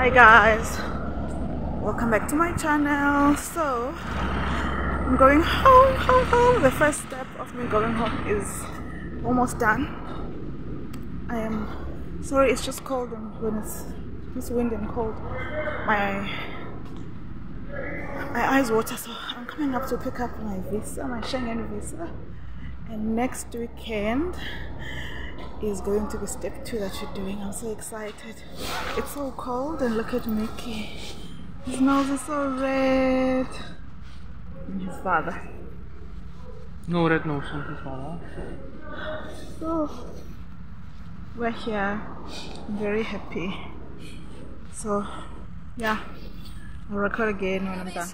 hi guys. Welcome back to my channel. So i'm going home home home. The first step of me going home is almost done. I am sorry it's just cold and when it's it's windy and cold my my eyes water. So i'm coming up to pick up my visa my schengen visa. And next weekend is going to be step two that you're doing. I'm so excited. It's so cold and look at Mickey. His nose is so red. And his father. No red nose on his father. So we're here. I'm very happy. So yeah, I'll record again when I'm done.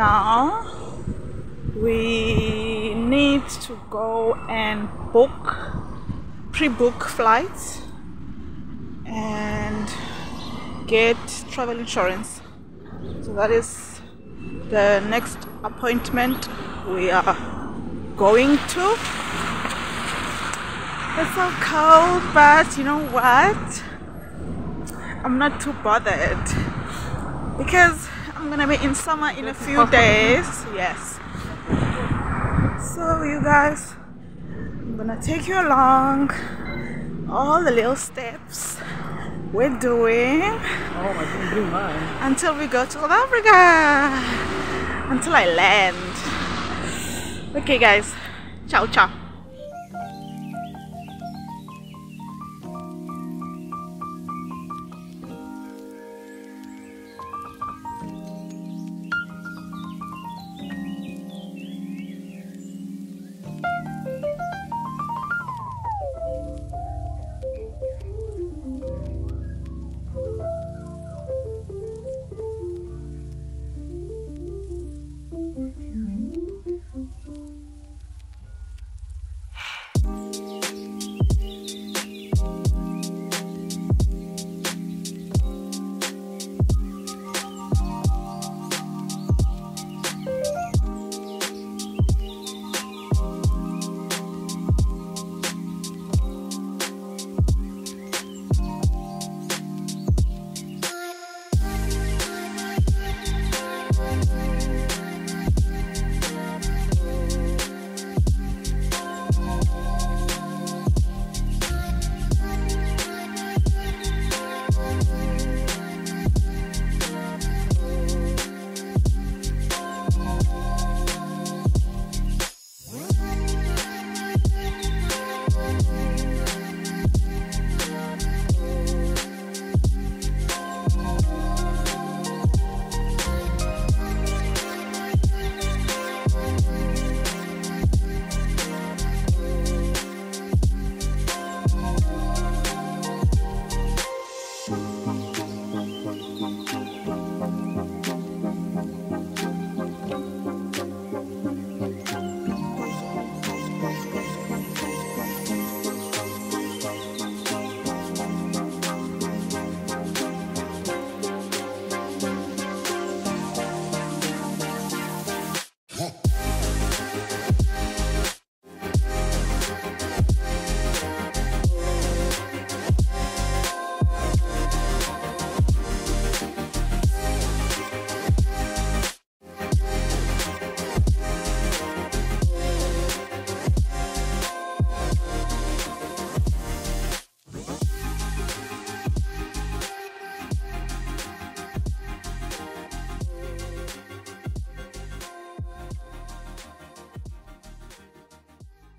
Now we need to go and book pre-book flights and get travel insurance. So that is the next appointment we are going to. It's so cold but you know what? I'm not too bothered because I'm gonna be in summer in a few days. Yes. So you guys, I'm gonna take you along all the little steps we're doing Oh, I didn't bring mine. until we go to South Africa. Until I land. Okay guys. Ciao ciao.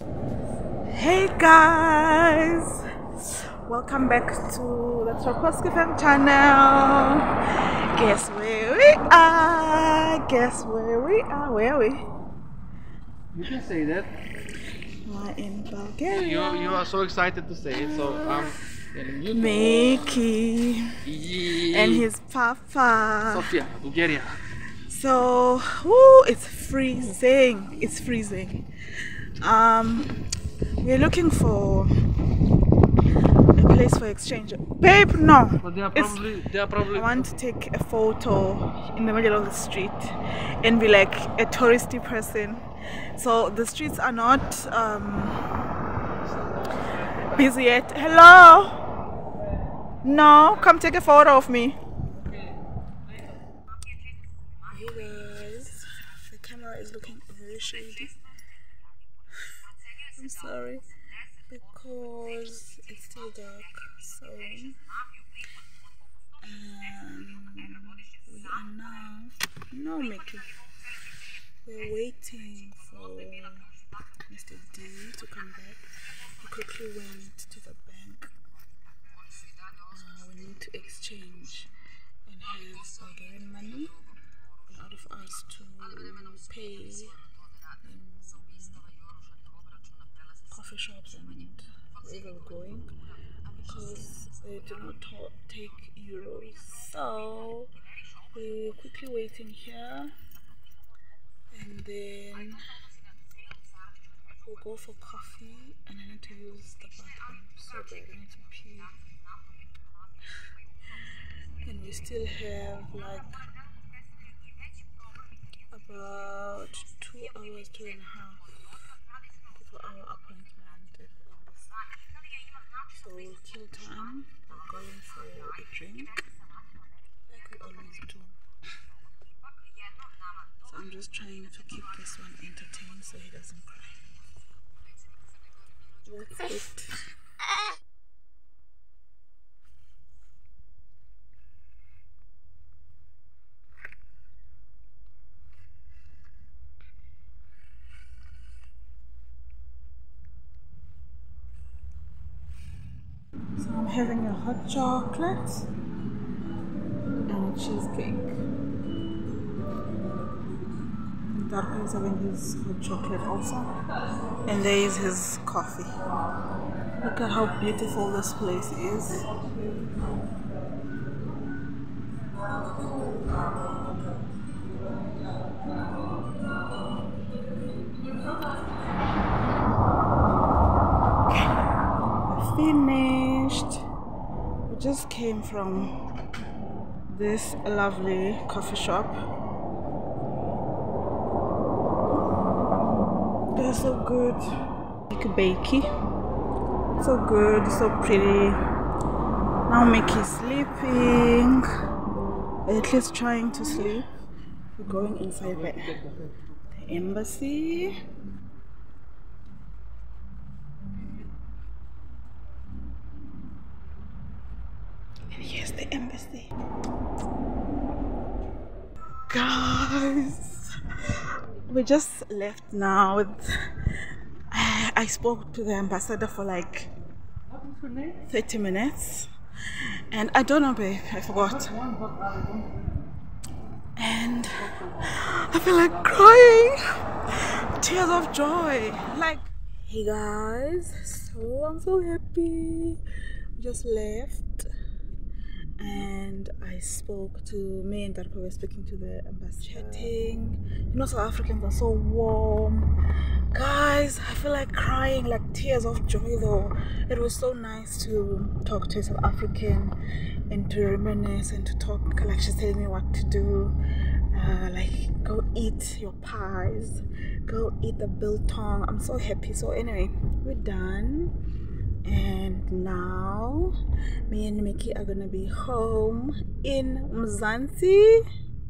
Hey guys, welcome back to the Troposki Fam channel. Guess where we are? Guess where we are? Where are we? You can say that. We're in You, Bulgaria. you are so excited to say it, so um, telling you. Mickey Yee. and his papa. Sofia, Bulgaria. So, woo, it's freezing. It's freezing. Um, we're looking for a place for exchange. Babe, no. But they are It's- they are probably I want to take a photo in the middle of the street and be like a touristy person. So the streets are not um, busy yet. Hello? No, come take a photo of me. Hey guys, the camera is looking very shady. Sorry because it's still dark. So and we are now no Mickey. We're waiting for Mr. D to come back. He quickly went we're quickly wait in here and then we'll go for coffee and I need to use the bathroom so bad I need to pee. And we still have like about two hours, two and a half before our appointment at the. So kill time. We're going for a drink, we always do. So I'm just trying to keep this one entertained so he doesn't cry. It. So I'm having a hot chocolate cheesecake. And Darko having his hot chocolate also. And there is his coffee. Look at how beautiful this place is. Finished. We just came from this lovely coffee shop. They're so good. Mickey Bakey. So good, so pretty. Now Mickey's sleeping. At least trying to sleep. We're going inside the, the embassy. And here's the embassy. Guys, we just left now. I, spoke to the ambassador for like 30 minutes. And I don't know, babe, I forgot. And I feel like crying. Tears of joy. Like, hey guys, so I'm so happy. Just left and I spoke to me and Darpa were speaking to the ambassador. Chatting. You know, South Africans are so warm. Guys, I feel like crying, like tears of joy though. It was so nice to talk to a South African and to reminisce and to talk. Like she's telling me what to do. Uh, like go eat your pies, go eat the biltong. I'm so happy. So anyway, we're done and now me and Mickey are gonna be home in Mzansi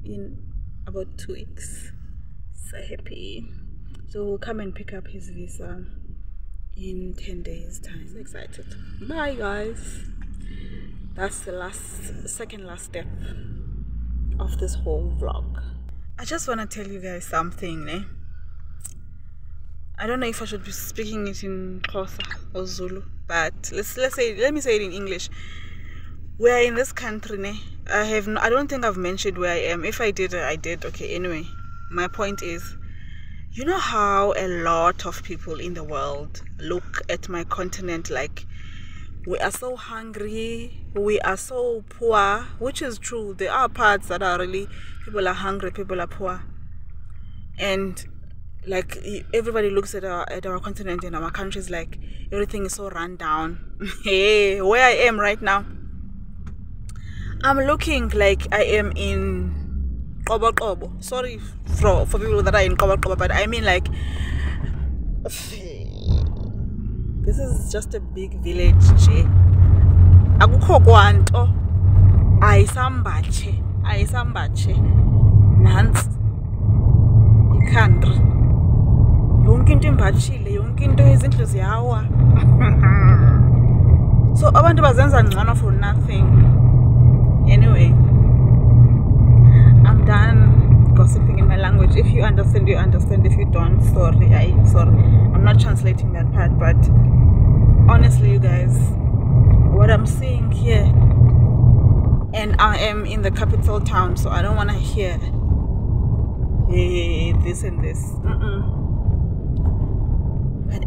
in about two weeks. So happy. So we'll come and pick up his visa in 10 days time. Excited. Bye guys. That's the last second last step of this whole vlog. I just wanna tell you guys something, eh? I don't know if I should be speaking it in Xhosa or Zulu, but let's let's say let me say it in English. We are in this country, ne? I have no, I don't think I've mentioned where I am. If I did, I did. Okay. Anyway, my point is, you know how a lot of people in the world look at my continent like we are so hungry we are so poor which is true there are parts that are really people are hungry people are poor and like everybody looks at our at our continent and our countries like everything is so run down. Hey where i am right now. I'm looking like i am in sorry for for people that are in Qobo, but i mean like this is just a big village nje. Akukho kwanto. Ayisambatshe ayisambatshe nantsi. I-country into imbatshile yonke into izindlu ziyawa. So abantu bazenza ngcono for nothing. Anyway i'm done gossiping in my language. If you understand you understand. If you don't sorry i sorry. I'm not translating that part but honestly you guys what i'm seeing here and i am in the capital town so i don't want to hear hey, this and this. Mm-mm. but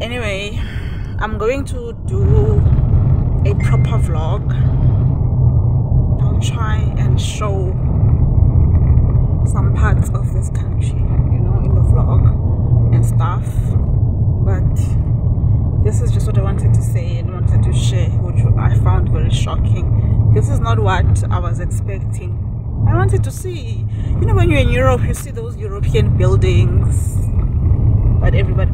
anyway i'm going to do a proper vlog. I'll try and show some parts of this country you know in the vlog and stuff. But this is just what i wanted to say and wanted to share which i found very shocking. This is not what i was expecting. I wanted to see you know when you're in europe you see those european buildings but everybody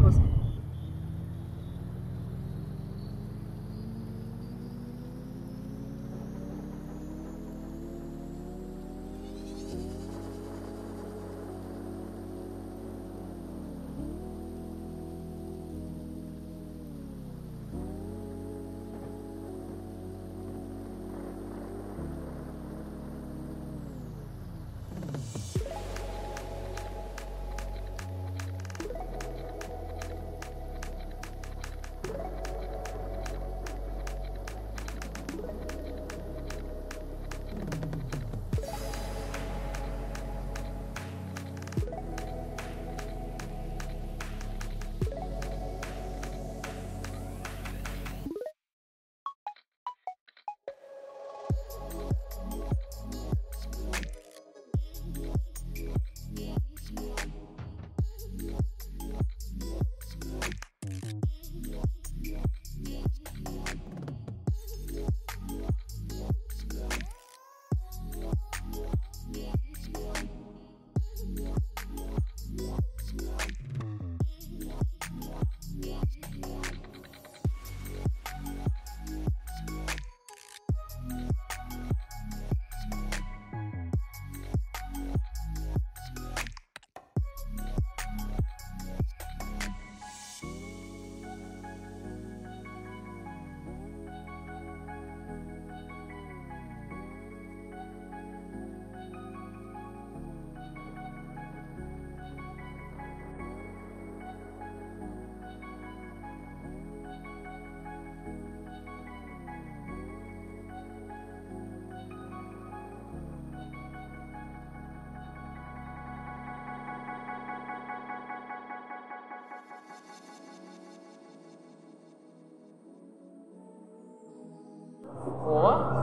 Ko?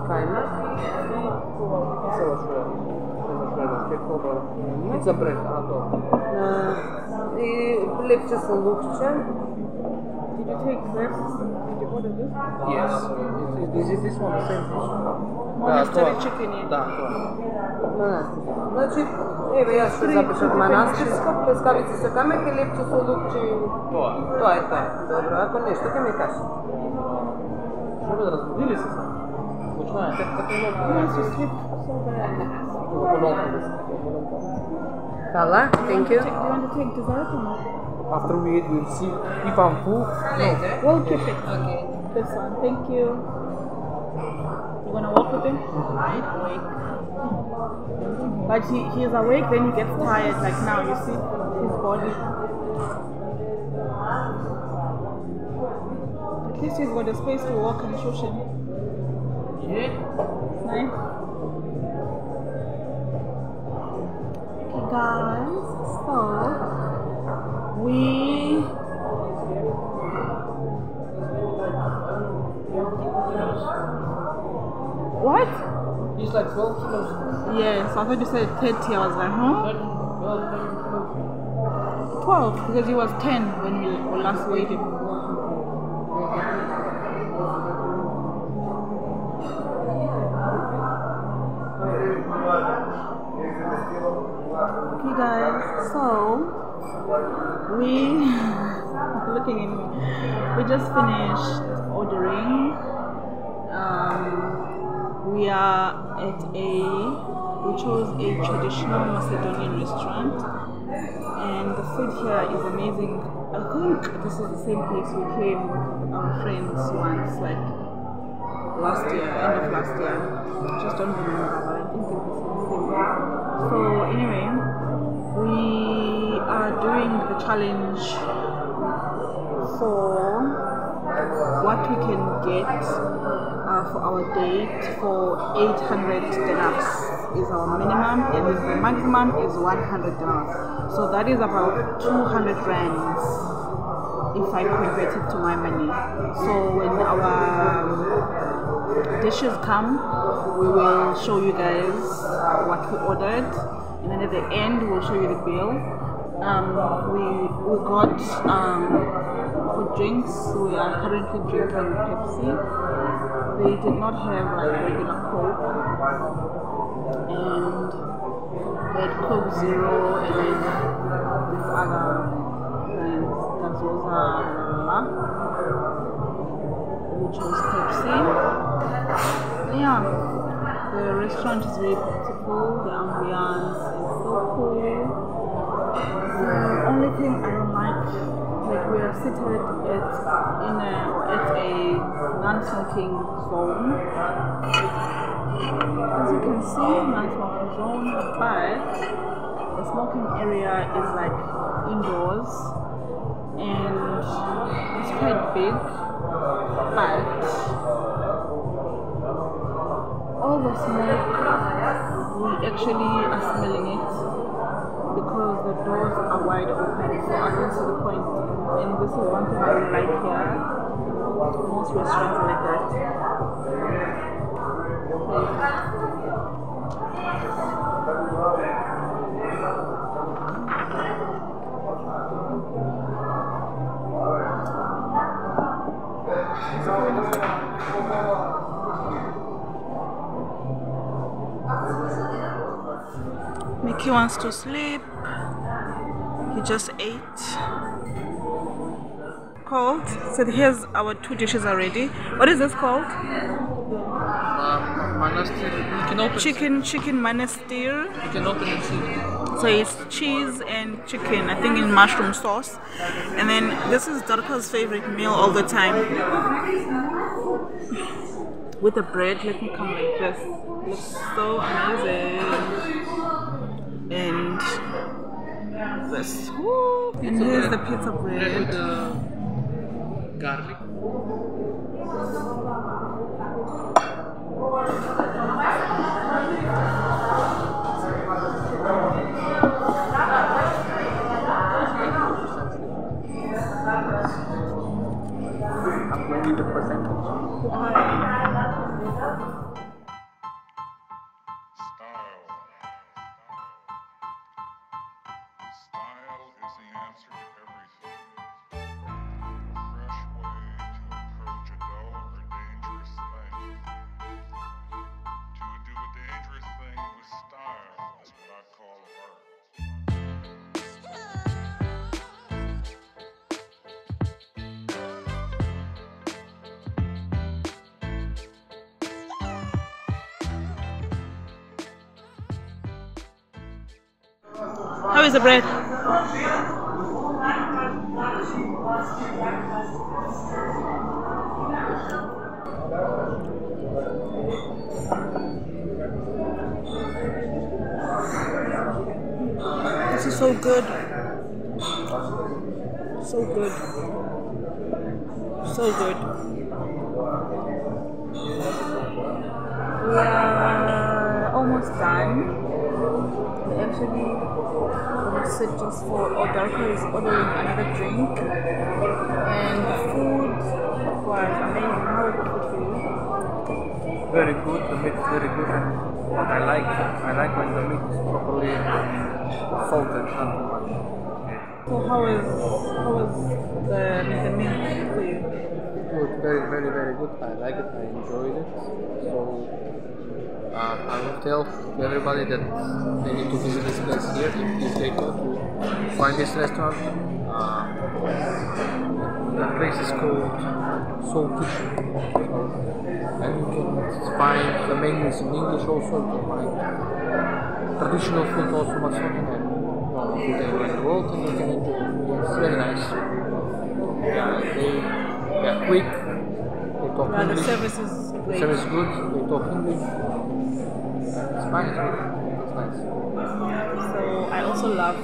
Kajma? Samo šuja. E, Samo šuja na kjekoba. I za brek, aha to. I lepče sa lukće. Did you take this? Did you order this? Yes. Is, is this one the same fish? Ona stari chicken je. Da, to. Manastirsko. Znači, evo ja ću zapisat manastirsko, peskavice sa kameke, lepče su lukči. To je. To je, to. Dobro, ako nešto, kaj mi kaži? Що ви розбудилися сам? Починаєте? yes you sleep so bad Hvala, thank you. do you want to take dessert or not After we eat, we'll see if I'm full. Later. we'll keep it Okay. this one thank you you gonna walk with him awake but he, he is awake then he gets tired like now you see his body Least he's got a space to walk and him Yeah. Nice. Okay, guys, so we What? It's like 12 kilos. Yes, I thought you said 30. I was like, huh? 12, 30 kilos. 12 because he was 10 when we last weighed him. We looking in we just finished ordering. Um, we are at a we chose a traditional Macedonian restaurant and the food here is amazing. I think this is the same place we came with our friends once, like last year, end of last year. Just don't remember, but I think it was the same one. So anyway, doing the challenge for what we can get uh, for our date for 800 dinars is our minimum and the maximum is 100 dinars. So that is about 200 rands if I convert it to my money. So when our um, dishes come we will show you guys what we ordered and then at the end we'll show you the bill um, we we got um, for drinks. We are currently drinking Pepsi. They did not have like regular Coke. And they had Coke Zero and then this other brands Gazosa la, which was Pepsi. Yeah the restaurant is very beautiful. The ambiance is so cool the only thing I don't like, like we are seated at in a at a non-smoking zone. As you can see, non-smoking zone, but the smoking area is like indoors and it's quite big, but all the smoke we actually are smelling it wide open. I don't see the point. And this is one thing I don't like here. Most restaurants are like that. Mickey wants to sleep. He just ate. Called. So here's our two dishes already. What is this called? Um, You can open. Chicken, chicken manastir. You can open and see. So it's cheese and chicken, I think in mushroom sauce. And then this is Darko's favorite meal all the time. With the bread, let me come like this. Looks so amazing. And And here's the pizza Bread with bread. the garlic. How is the bread? This is so good. So good. So good. We are almost done. We actually gonna sit just for Odarko is ordering another drink. And the food was amazing. How was the food for you? Very good. The meat is very good. And what I like. I like when the meat is properly salted, not too much. So how is how is the the meal for you? Good, very, very, very good. I like it. I enjoyed it. So uh, I will tell to everybody that they need to visit this place here if they go to find this restaurant. Uh, the place is called Soul Kitchen. So, and you can find the menus in English also. You can find traditional food also Macedonian and normal food anywhere in the world and you can enjoy it. It's very nice. Yeah, they, they're quick. They talk Yeah, the English. service is great. Service good. They talk English. It's fine. It's nice. So I also loved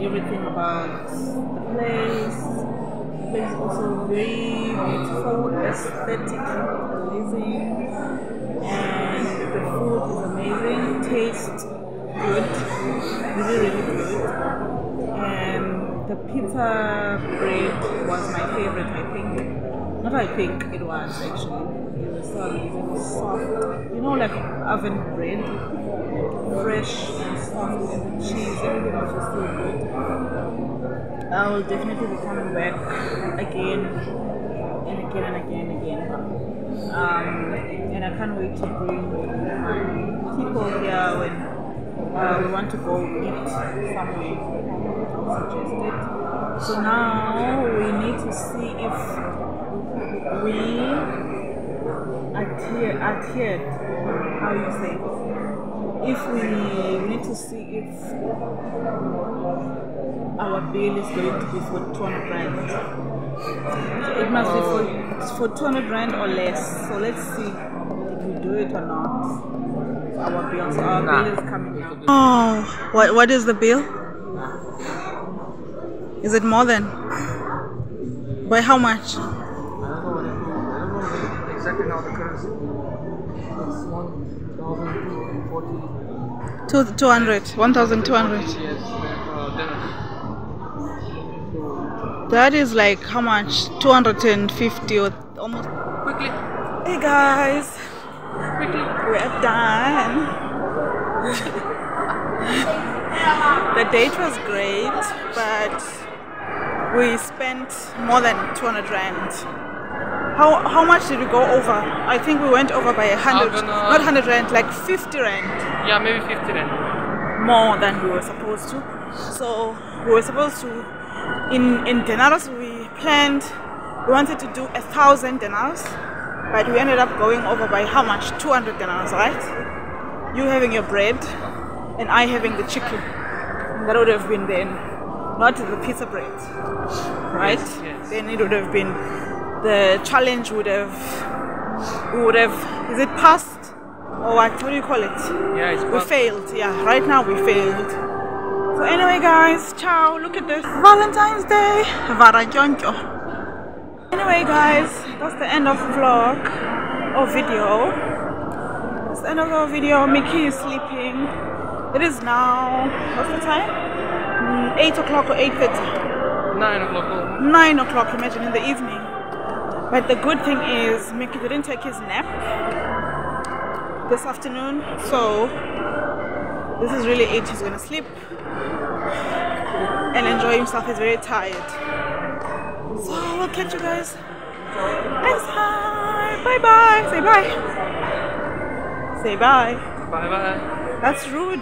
everything about the place. The place is also very beautiful, aesthetic, amazing, and the food is amazing. Tastes good, really really good. And the pizza bread was my favorite. I think, not I think it was actually. Soft. You know, like oven bread fresh and soft cheese, everything was just so good. I will definitely be coming back again and again and again and again. Um, and I can't wait to bring my people here when uh, we want to go eat somewhere suggested. So now we need to see if we adhere, adhered, how you say if we, need to see if our bill is going to be for 200 rand. It must be for, oh. for 200 rand or less. So let's see if we do it or not. Our bill, so our Nah. bill is coming now. Oh, what, what is the bill? Is it more than? By how much? Exactly how the currency. It's one thousand forty. Two, 200, 1,200. Yes, uh. That is like how much? 250 or almost. Quickly, Hey guys, quickly. we're done. the date was great, but we spent more than 200 rand. How, how much did we go over? I think we went over by a hundred, not 100 rand, like 50 rand Yeah, maybe 50 then. more than we were supposed to. So we were supposed to, in in dinars we planned, we wanted to do a thousand dinars, but we ended up going over by how much? 200 dinars, right? You having your bread, and I having the chicken. That would have been then, not the pizza bread, right? Yes, yes. Then it would have been the challenge would have would have is it passed or what? What do you call it? Yeah, it's We passed. failed, yeah. Right now we failed. So anyway, guys, ciao. Look at this Valentine's Day, Varajonjo. Anyway, guys, that's the end of vlog or video. That's the end of our video. Mickey is sleeping. It is now what's the time? Mm, Eight o'clock or eight thirty. 9 o'clock. Nine o'clock. Imagine in the evening. But the good thing is Mickey didn't take his nap this afternoon, so this is really it. He's gonna sleep and enjoy himself. He's very tired. So we'll catch you guys next time. Bye bye. Say bye. Say bye. Bye bye. That's rude.